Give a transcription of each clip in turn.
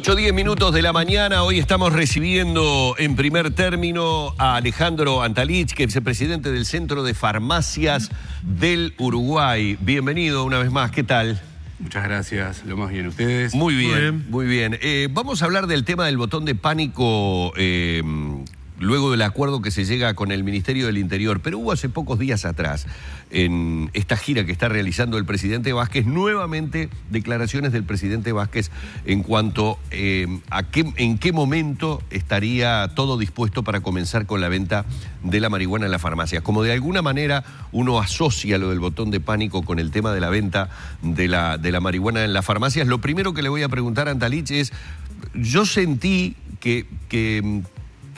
8 10 minutos de la mañana. Hoy estamos recibiendo en primer término a Alejandro Antalich, que es el presidente del Centro de Farmacias del Uruguay. Bienvenido una vez más. ¿Qué tal? Muchas gracias. Lo más bien ustedes. Muy bien, muy bien. Eh, vamos a hablar del tema del botón de pánico. eh, luego del acuerdo que se llega con el Ministerio del Interior, pero hubo hace pocos días atrás, en esta gira que está realizando el presidente Vázquez, nuevamente declaraciones del presidente Vázquez en cuanto eh, a qué, en qué momento estaría todo dispuesto para comenzar con la venta de la marihuana en las farmacias. Como de alguna manera uno asocia lo del botón de pánico con el tema de la venta de la, de la marihuana en las farmacias, lo primero que le voy a preguntar a Antalich es, yo sentí que... que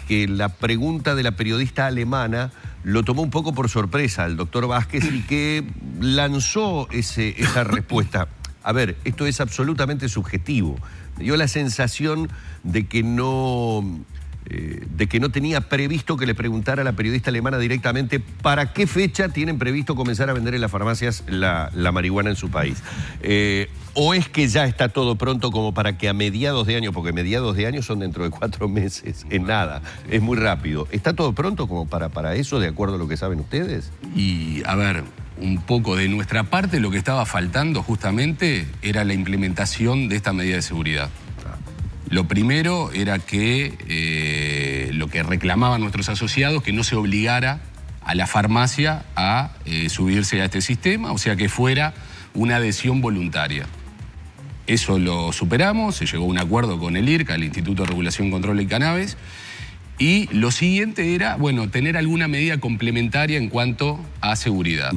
que la pregunta de la periodista alemana lo tomó un poco por sorpresa al doctor Vázquez y que lanzó ese, esa respuesta. A ver, esto es absolutamente subjetivo. Me dio la sensación de que no, eh, de que no tenía previsto que le preguntara a la periodista alemana directamente para qué fecha tienen previsto comenzar a vender en las farmacias la, la marihuana en su país. Eh, ¿O es que ya está todo pronto como para que a mediados de año, porque mediados de año son dentro de cuatro meses, en nada, es muy rápido. ¿Está todo pronto como para, para eso, de acuerdo a lo que saben ustedes? Y a ver, un poco de nuestra parte lo que estaba faltando justamente era la implementación de esta medida de seguridad. Lo primero era que eh, lo que reclamaban nuestros asociados, que no se obligara a la farmacia a eh, subirse a este sistema, o sea que fuera una adhesión voluntaria. Eso lo superamos, se llegó a un acuerdo con el IRCA, el Instituto de Regulación, Control y Cannabis, y lo siguiente era, bueno, tener alguna medida complementaria en cuanto a seguridad.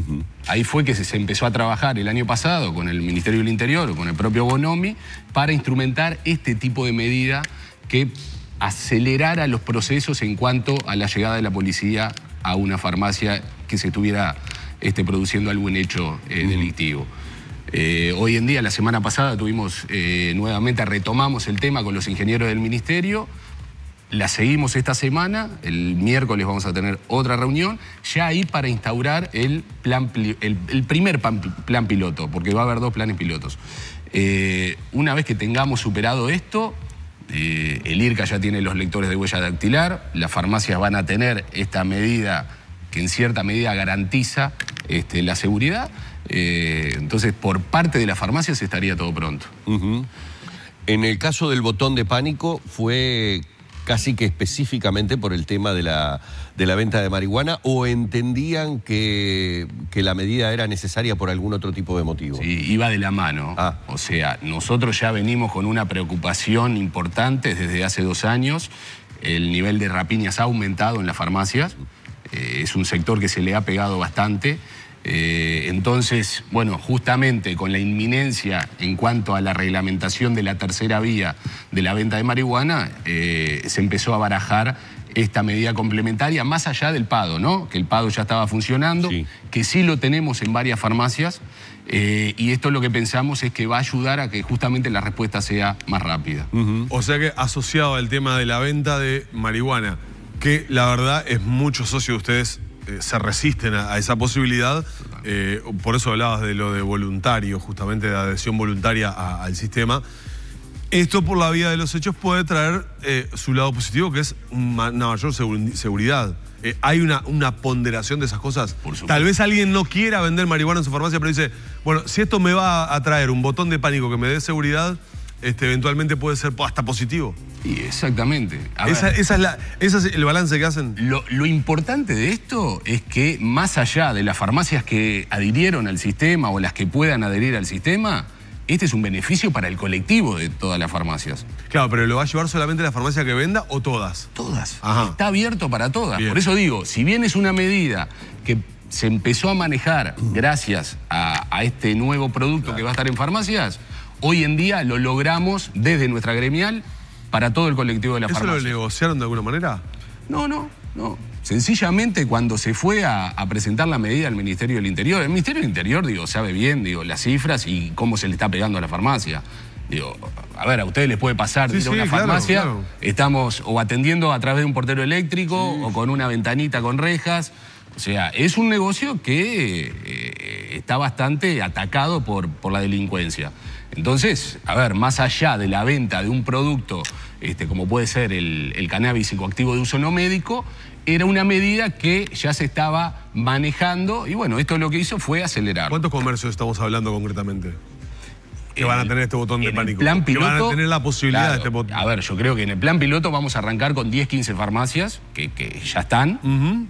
Ahí fue que se, empezó a trabajar el año pasado con el Ministerio del Interior o con el propio Bonomi para instrumentar este tipo de medida que acelerara los procesos en cuanto a la llegada de la policía a una farmacia que se estuviera este, produciendo algún hecho eh, delictivo. Eh, hoy en día, la semana pasada, tuvimos eh, nuevamente, retomamos el tema con los ingenieros del ministerio. La seguimos esta semana, el miércoles vamos a tener otra reunión, ya ahí para instaurar el, plan, el, primer plan, piloto, porque va a haber dos planes pilotos. Eh, una vez que tengamos superado esto, el IRCA ya tiene los lectores de huella dactilar, las farmacias van a tener esta medida que en cierta medida garantiza este, la seguridad. Eh, entonces, por parte de las farmacias estaría todo pronto. En el caso del botón de pánico fue casi que específicamente por el tema de la, de la venta de marihuana o entendían que, que la medida era necesaria por algún otro tipo de motivo. Sí, iba de la mano. Ah. O sea, nosotros ya venimos con una preocupación importante desde hace dos años. El nivel de rapiñas ha aumentado en las farmacias. Eh, es un sector que se le ha pegado bastante. Eh, entonces, bueno, justamente con la inminencia en cuanto a la reglamentación de la tercera vía de la venta de marihuana, eh, se empezó a barajar esta medida complementaria, más allá del PADO, ¿no? Que el PADO ya estaba funcionando, Sí. que sí lo tenemos en varias farmacias, eh, y esto lo que pensamos es que va a ayudar a que justamente la respuesta sea más rápida. O sea que asociado al tema de la venta de marihuana, que la verdad es muchos socios de ustedes eh, se resisten a, a esa posibilidad, eh, por eso hablabas de lo de voluntario, justamente de adhesión voluntaria a- al sistema. Esto por la vía de los hechos puede traer eh, su lado positivo, que es una mayor seguri- seguridad. Eh, hay una, una ponderación de esas cosas. Tal vez alguien no quiera vender marihuana en su farmacia, pero dice, bueno, si esto me va a traer un botón de pánico que me dé seguridad, este, eventualmente puede ser hasta positivo. Y exactamente. Esa, ver, esa es la, ese es el balance que hacen. Lo, lo importante de esto es que más allá de las farmacias que adhirieron al sistema o las que puedan adherir al sistema, este es un beneficio para el colectivo de todas las farmacias. Claro, pero ¿lo va a llevar solamente la farmacia que venda o todas? Todas. Ajá. Está abierto para todas. Bien. Por eso digo, si bien es una medida que se empezó a manejar gracias a, a este nuevo producto que va a estar en farmacias, hoy en día lo logramos desde nuestra gremial para todo el colectivo de la ¿Eso lo farmacia. negociaron de alguna manera? No, no, no. Sencillamente cuando se fue a, a presentar la medida al Ministerio del Interior, el Ministerio del Interior, digo, sabe bien, digo, las cifras y cómo se le está pegando a la farmacia. Digo, a ver, a ustedes les puede pasar Sí, de ir a una farmacia, claro. estamos o atendiendo a través de un portero eléctrico o con una ventanita con rejas. O sea, es un negocio que eh, está bastante atacado por, por la delincuencia. Entonces, a ver, más allá de la venta de un producto este, como puede ser el, el cannabis psicoactivo de uso no médico, era una medida que ya se estaba manejando y bueno, esto lo que hizo fue acelerar. ¿Cuántos comercios estamos hablando concretamente? Que van a En- tener este botón de en el pánico. plan que van piloto, a tener la posibilidad claro, de este botón. A ver, yo creo que en el plan piloto vamos a arrancar con 10, 15 farmacias que, que ya están.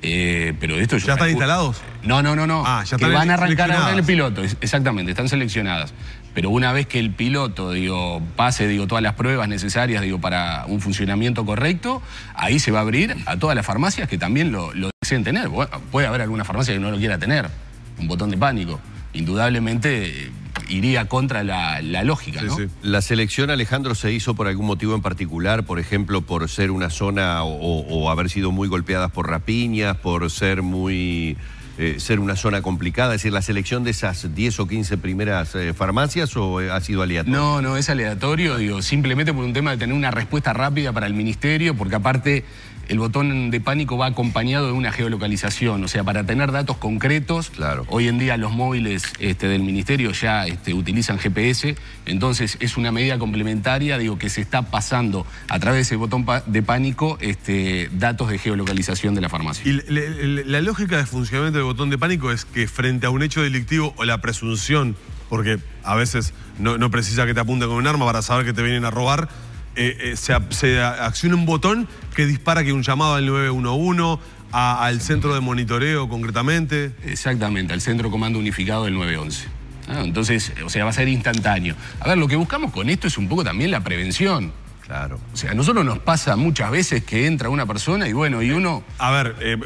eh, pero esto yo ¿Ya están instalados? No, no, no, no. Ah, ya que están van a arrancar ahora en el piloto. Exactamente, están seleccionadas. Pero una vez que el piloto, digo, pase, digo, todas las pruebas necesarias, digo, para un funcionamiento correcto, ahí se va a abrir a todas las farmacias que también lo, lo deseen tener. Bueno, puede haber alguna farmacia que no lo quiera tener, un botón de pánico. Indudablemente eh, iría contra la, la lógica, Sí, ¿no? sí. ¿La selección, Alejandro, se hizo por algún motivo en particular? Por ejemplo, por ser una zona o, o haber sido muy golpeadas por rapiñas, por ser muy. Eh, ser una zona complicada, es decir, la selección de esas 10 o 15 primeras eh, farmacias o eh, ha sido aleatorio? No, no, es aleatorio, digo, simplemente por un tema de tener una respuesta rápida para el ministerio, porque aparte el botón de pánico va acompañado de una geolocalización, o sea, para tener datos concretos, Claro. hoy en día los móviles este, del ministerio ya este, utilizan GPS, entonces es una medida complementaria, digo, que se está pasando a través de ese botón de pánico este, datos de geolocalización de la farmacia. Y le- le- la lógica de funcionamiento del botón de pánico es que frente a un hecho delictivo o la presunción, porque a veces no, no precisa que te apunten con un arma para saber que te vienen a robar, eh, eh, se, se acciona un botón que dispara que un llamado al 911, a- al centro de monitoreo concretamente. Exactamente, al Centro Comando Unificado del 911. Ah, entonces, o sea, va a ser instantáneo. A ver, lo que buscamos con esto es un poco también la prevención. Claro. O sea, a nosotros nos pasa muchas veces que entra una persona y bueno, y uno... A ver, eh,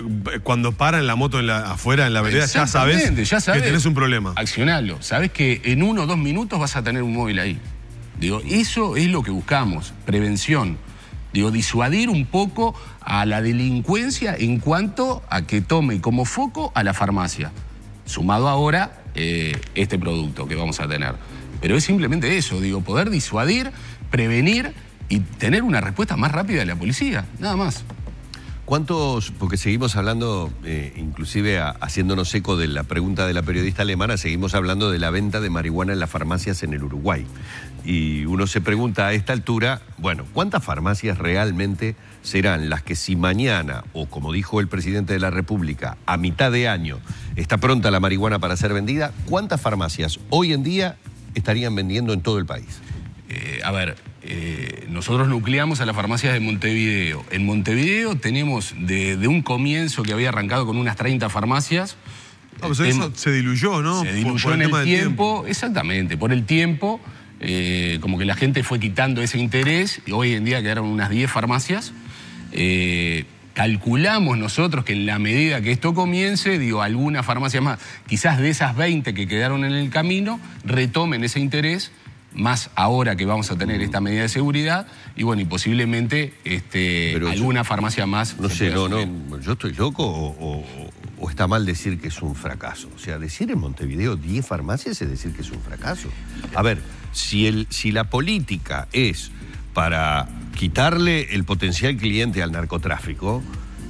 cuando para en la moto en la- afuera, en la vereda, ya sabes, ya sabes. que tenés un problema. Accionalo. Sabes que en uno o dos minutos vas a tener un móvil ahí. Digo, eso es lo que buscamos, prevención. Digo, disuadir un poco a la delincuencia en cuanto a que tome como foco a la farmacia. Sumado ahora eh, este producto que vamos a tener. Pero es simplemente eso, digo, poder disuadir, prevenir y tener una respuesta más rápida de la policía, nada más. ¿Cuántos, porque seguimos hablando, eh, inclusive haciéndonos eco de la pregunta de la periodista alemana, seguimos hablando de la venta de marihuana en las farmacias en el Uruguay. Y uno se pregunta a esta altura, bueno, ¿cuántas farmacias realmente serán las que si mañana, o como dijo el presidente de la República, a mitad de año está pronta la marihuana para ser vendida, ¿cuántas farmacias hoy en día estarían vendiendo en todo el país? Eh, a ver, eh, nosotros nucleamos a las farmacias de Montevideo. En Montevideo tenemos de, de un comienzo que había arrancado con unas 30 farmacias. Ah, pues eso tema- se diluyó, ¿no? se Por- diluyó por en el tiempo, exactamente, por el tiempo, eh, como que la gente fue quitando ese interés y hoy en día quedaron unas 10 farmacias. Eh, calculamos nosotros que en la medida que esto comience, digo, alguna farmacia más, quizás de esas 20 que quedaron en el camino, retomen ese interés, más ahora que vamos a tener esta medida de seguridad, y bueno, y posiblemente este, Pero yo- alguna farmacia más. No sé, no, no, yo estoy loco o, o- o está mal decir que es un fracaso. O sea, decir en Montevideo 10 farmacias es decir que es un fracaso. A ver, si, el, si la política es para quitarle el potencial cliente al narcotráfico,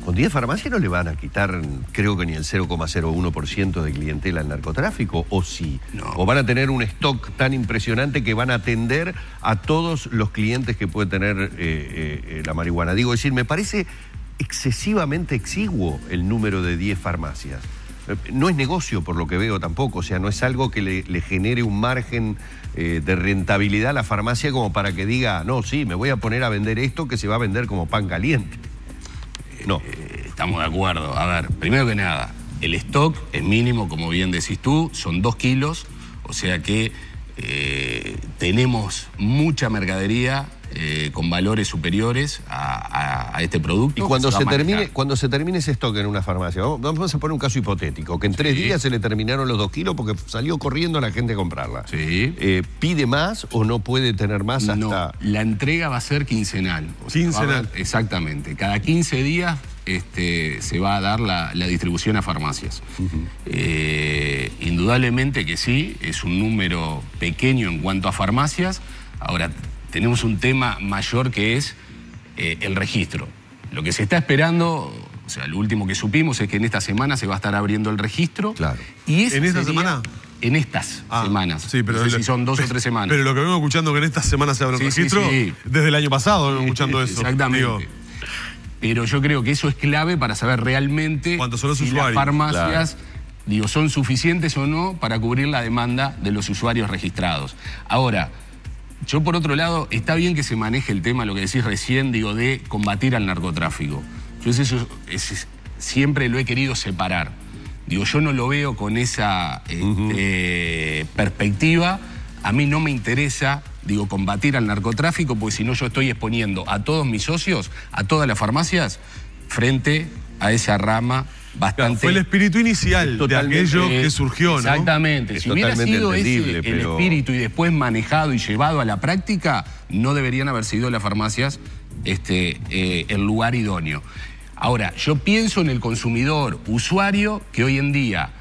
con 10 farmacias no le van a quitar, creo que ni el 0,01% de clientela al narcotráfico, o sí. No. O van a tener un stock tan impresionante que van a atender a todos los clientes que puede tener eh, eh, eh, la marihuana. Digo, es decir, me parece excesivamente exiguo el número de 10 farmacias. Eh, No es negocio por lo que veo tampoco, o sea, no es algo que le, genere un margen eh, de rentabilidad a la farmacia como para que diga, no, sí, me voy a poner a vender esto que se va a vender como pan caliente. No. Eh, Estamos de acuerdo. A ver, primero que nada, el stock es mínimo, como bien decís tú, son dos kilos, o sea que eh, tenemos mucha mercadería eh, con valores superiores a, a- a este producto. Y cuando se, termine, cuando se termine ese stock en una farmacia, vamos, a poner un caso hipotético, que en tres días se le terminaron los dos kilos porque salió corriendo la gente a comprarla. Sí. Eh, ¿Pide más o no puede tener más hasta...? No, la entrega va a ser quincenal. O sea, Quincenal. haber- exactamente. Cada 15 días este, se va a dar la, la distribución a farmacias. Eh, indudablemente que sí, es un número pequeño en cuanto a farmacias. Ahora, tenemos un tema mayor que es eh, el registro. Lo que se está esperando O sea, lo último que supimos es que en esta semana se va a estar abriendo el registro. Claro. Y ¿En esta sería- semana? En estas Ah, semanas. Sí, pero no sé si son dos o tres semanas. Pero lo que vengo escuchando que en esta semana se abre el Sí, sí, registro, sí. desde el año pasado vengo escuchando eso. Exactamente. Digo, Pero yo creo que eso es clave para saber realmente ¿Cuántos son los si las usuarios? farmacias digo, son suficientes o no para cubrir la demanda de los usuarios registrados. Ahora, yo por otro lado, está bien que se maneje el tema, lo que decís recién, digo, de combatir al narcotráfico. Yo eso, es- siempre lo he querido separar. Digo, yo no lo veo con esa este, perspectiva. A mí no me interesa, digo, combatir al narcotráfico, porque si no yo estoy exponiendo a todos mis socios, a todas las farmacias, frente a esa rama claro, fue el espíritu inicial de Totalmente, aquello Eh, que surgió, ¿no? Exactamente. Es si hubiera sido ese el espíritu y después manejado y llevado a la práctica, no deberían haber sido las farmacias este, eh, el lugar idóneo. Ahora, yo pienso en el consumidor, usuario, que hoy en día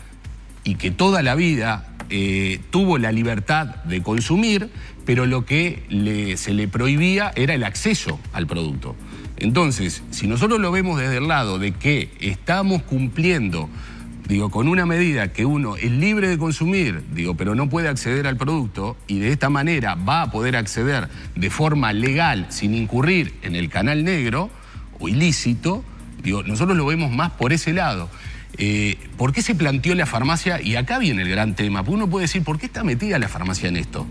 y que toda la vida eh, tuvo la libertad de consumir, pero lo que se le prohibía era el acceso al producto. Entonces, si nosotros lo vemos desde el lado de que estamos cumpliendo, digo, con una medida que uno es libre de consumir, digo, pero no puede acceder al producto y de esta manera va a poder acceder de forma legal sin incurrir en el canal negro o ilícito, digo, nosotros lo vemos más por ese lado. Eh, ¿Por qué se planteó la farmacia? Y acá viene el gran tema. Porque uno puede decir, ¿por qué está metida la farmacia en esto?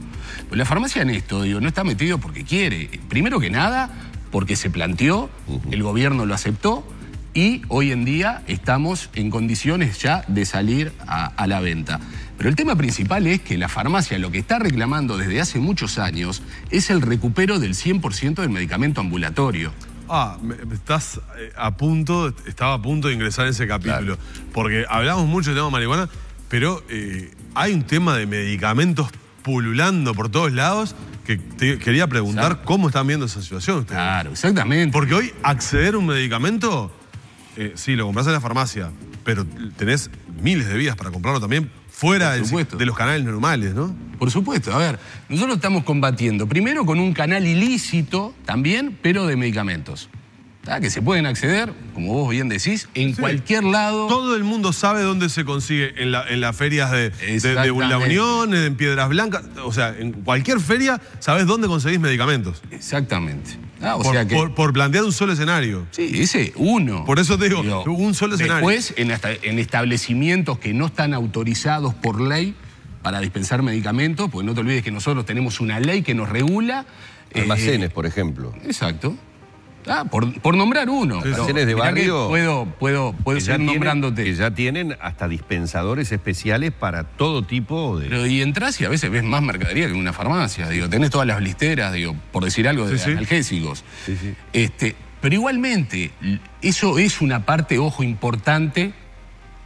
Pues la farmacia en esto, digo, no está metido porque quiere. Primero que nada, porque se planteó, el gobierno lo aceptó y hoy en día estamos en condiciones ya de salir a, a la venta. Pero el tema principal es que la farmacia lo que está reclamando desde hace muchos años es el recupero del 100% del medicamento ambulatorio. Ah, estás eh, a punto, estaba a punto de ingresar en ese capítulo. Porque hablamos mucho del tema de marihuana, pero eh, hay un tema de medicamentos pululando por todos lados que te quería preguntar Exacto. cómo están viendo esa situación ustedes. Claro, exactamente. Porque hoy acceder a un medicamento, eh, sí, lo compras en la farmacia, pero tenés miles de vías para comprarlo también fuera del- de los canales normales, ¿no? Por supuesto, a ver, nosotros estamos combatiendo primero con un canal ilícito también, pero de medicamentos. ¿tá? Que se pueden acceder, como vos bien decís, en Sí. cualquier lado. Todo el mundo sabe dónde se consigue en, la- en las ferias de, de- de La. Unión, en Piedras Blancas, o sea, en cualquier feria sabes dónde conseguís medicamentos. Exactamente. Ah, o por, sea que. por- por plantear un solo escenario. Sí, ese uno. Por eso te digo, un solo escenario. Después, en, hasta- en establecimientos que no están autorizados por ley para dispensar medicamentos, pues no te olvides que nosotros tenemos una ley que nos regula. eh, Almacenes, por ejemplo. exacto. Ah, por, por nombrar uno. Pero de barrio. Puedo, seguir tienen, nombrándote. que ya tienen hasta dispensadores especiales para todo tipo de... Pero y entras y a veces ves más mercadería que en una farmacia. Digo, tenés todas las blisteras, digo, por decir algo, de Sí, analgésicos. Sí, sí. Este, pero igualmente, eso es una parte, ojo, importante,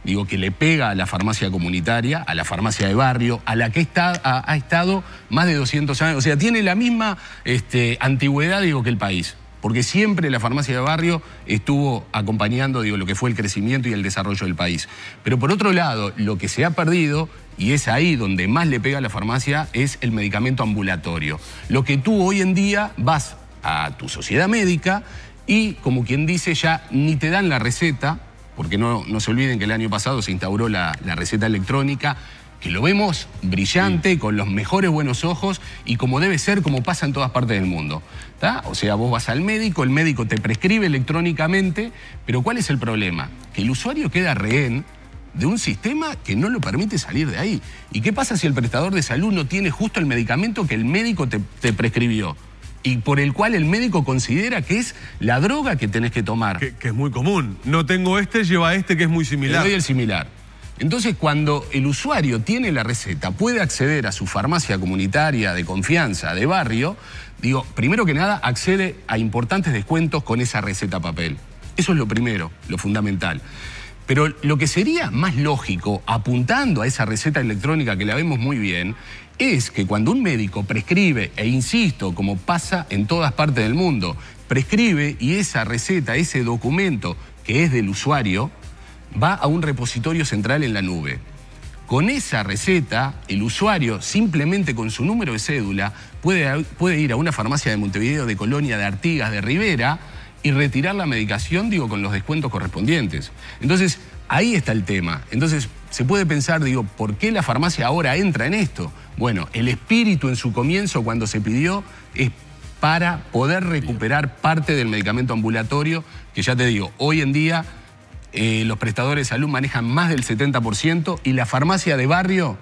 digo, que le pega a la farmacia comunitaria, a la farmacia de barrio, a la que está, ha, ha estado más de 200 años. O sea, tiene la misma este, antigüedad, digo, que el país. Porque siempre la farmacia de barrio estuvo acompañando, digo, lo que fue el crecimiento y el desarrollo del país. Pero por otro lado, lo que se ha perdido, y es ahí donde más le pega a la farmacia, es el medicamento ambulatorio. Lo que tú hoy en día vas a tu sociedad médica y, como quien dice, ya ni te dan la receta, porque no, no se olviden que el año pasado se instauró la, la receta electrónica, que lo vemos brillante, con los mejores buenos ojos y como debe ser, como pasa en todas partes del mundo. ¿tá? O sea, vos vas al médico, el médico te prescribe electrónicamente, pero ¿cuál es el problema? Que el usuario queda rehén de un sistema que no lo permite salir de ahí. ¿Y qué pasa si el prestador de salud no tiene justo el medicamento que el médico te, te prescribió? Y por el cual el médico considera que es la droga que tenés que tomar. Que, que es muy común. No tengo este, lleva este que es muy Le similar. doy el similar. Entonces, cuando el usuario tiene la receta, puede acceder a su farmacia comunitaria de confianza, de barrio, digo, primero que nada, accede a importantes descuentos con esa receta papel. Eso es lo primero, lo fundamental. Pero lo que sería más lógico, apuntando a esa receta electrónica que la vemos muy bien, es que cuando un médico prescribe, e insisto, como pasa en todas partes del mundo, prescribe y esa receta, ese documento que es del usuario, va a un repositorio central en la nube. Con esa receta, el usuario, simplemente con su número de cédula, puede, puede ir a una farmacia de Montevideo, de Colonia, de Artigas, de Rivera, y retirar la medicación, digo, con los descuentos correspondientes. Entonces, ahí está el tema. Entonces, se puede pensar, digo, ¿por qué la farmacia ahora entra en esto? Bueno, el espíritu en su comienzo, cuando se pidió, es para poder recuperar parte del medicamento ambulatorio, que ya te digo, hoy en día eh, los prestadores de salud manejan más del 70% y la farmacia de barrio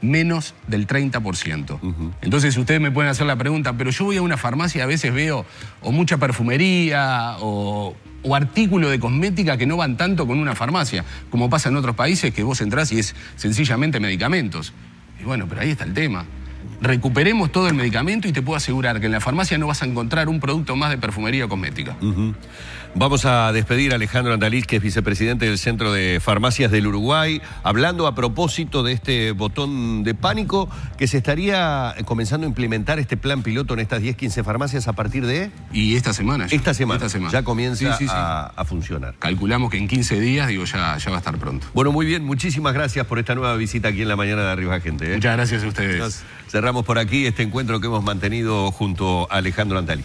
menos del 30%. Entonces ustedes me pueden hacer la pregunta, pero yo voy a una farmacia y a veces veo o mucha perfumería o, o artículo de cosmética que no van tanto con una farmacia, como pasa en otros países que vos entrás y es sencillamente medicamentos. Y bueno, pero ahí está el tema recuperemos todo el medicamento y te puedo asegurar que en la farmacia no vas a encontrar un producto más de perfumería cosmética. Vamos a despedir a Alejandro Andalís, que es vicepresidente del Centro de Farmacias del Uruguay, hablando a propósito de este botón de pánico que se estaría comenzando a implementar este plan piloto en estas 10, 15 farmacias a partir de... Y esta semana. Esta semana. Esta semana. Ya comienza A, funcionar. Calculamos que en 15 días, digo, ya, ya va a estar pronto. Bueno, muy bien. Muchísimas gracias por esta nueva visita aquí en la mañana de Arriba Gente. ¿eh? Muchas gracias a ustedes. Cerramos por aquí este encuentro que hemos mantenido junto a Alejandro Andalís.